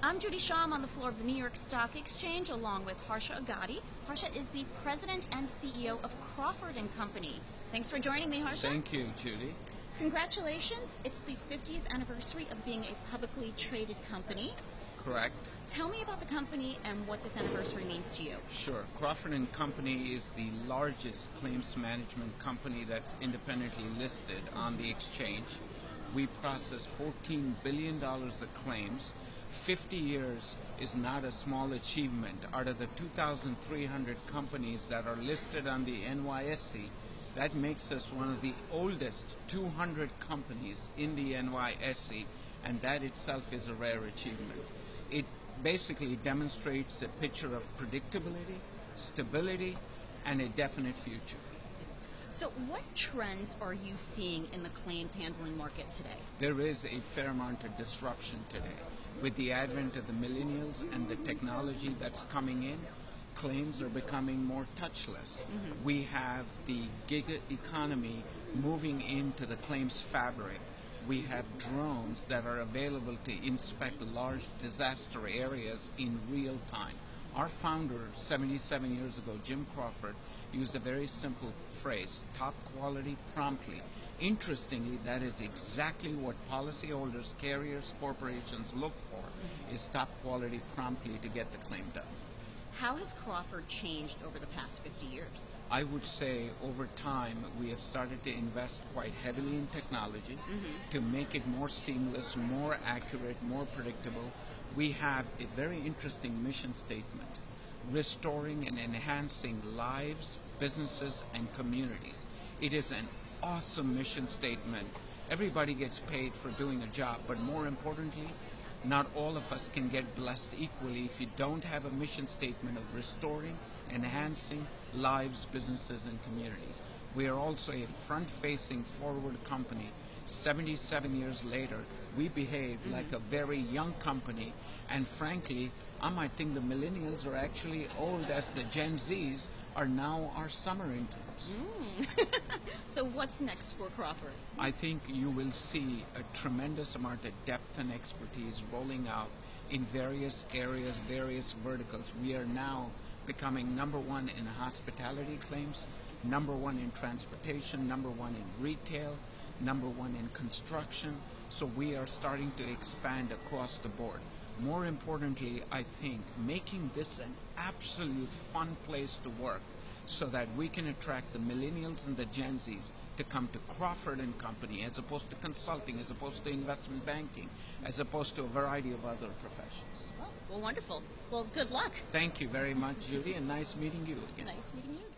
I'm Judy Shaw. I'm on the floor of the New York Stock Exchange along with Harsha Agadi. Harsha is the president and CEO of Crawford and Company. Thanks for joining me, Harsha. Thank you, Judy. Congratulations. It's the 50th anniversary of being a publicly traded company. Correct. Tell me about the company and what this anniversary means to you. Sure. Crawford and Company is the largest claims management company that's independently listed on the exchange. We process $14 billion of claims. 50 years is not a small achievement. Out of the 2,300 companies that are listed on the NYSE, that makes us one of the oldest 200 companies in the NYSE, and that itself is a rare achievement. It basically demonstrates a picture of predictability, stability, and a definite future. So, what trends are you seeing in the claims handling market today? There is a fair amount of disruption today. With the advent of the millennials and the technology that's coming in, claims are becoming more touchless. Mm-hmm. We have the gig economy moving into the claims fabric. We have drones that are available to inspect large disaster areas in real time. Our founder, 77 years ago, Jim Crawford, used a very simple phrase top quality promptly. Interestingly, that is exactly what policyholders, carriers, corporations look for is top quality promptly to get the claim done. How has Crawford changed over the past 50 years? I would say over time we have started to invest quite heavily in technology mm-hmm. to make it more seamless, more accurate, more predictable. We have a very interesting mission statement restoring and enhancing lives, businesses, and communities. It is an awesome mission statement. Everybody gets paid for doing a job, but more importantly, not all of us can get blessed equally if you don't have a mission statement of restoring, enhancing lives, businesses, and communities. We are also a front facing, forward company. 77 years later, we behave mm-hmm. like a very young company, and frankly, I might think the millennials are actually old as the Gen Zs are now our summer interns. Mm. so what's next for Crawford? I think you will see a tremendous amount of depth and expertise rolling out in various areas, various verticals. We are now becoming number one in hospitality claims, number one in transportation, number one in retail, number one in construction. So we are starting to expand across the board. More importantly, I think making this an absolute fun place to work so that we can attract the millennials and the Gen Zs to come to Crawford and Company as opposed to consulting, as opposed to investment banking, as opposed to a variety of other professions. Well, well wonderful. Well, good luck. Thank you very much, Judy, and nice meeting you again. Nice meeting you.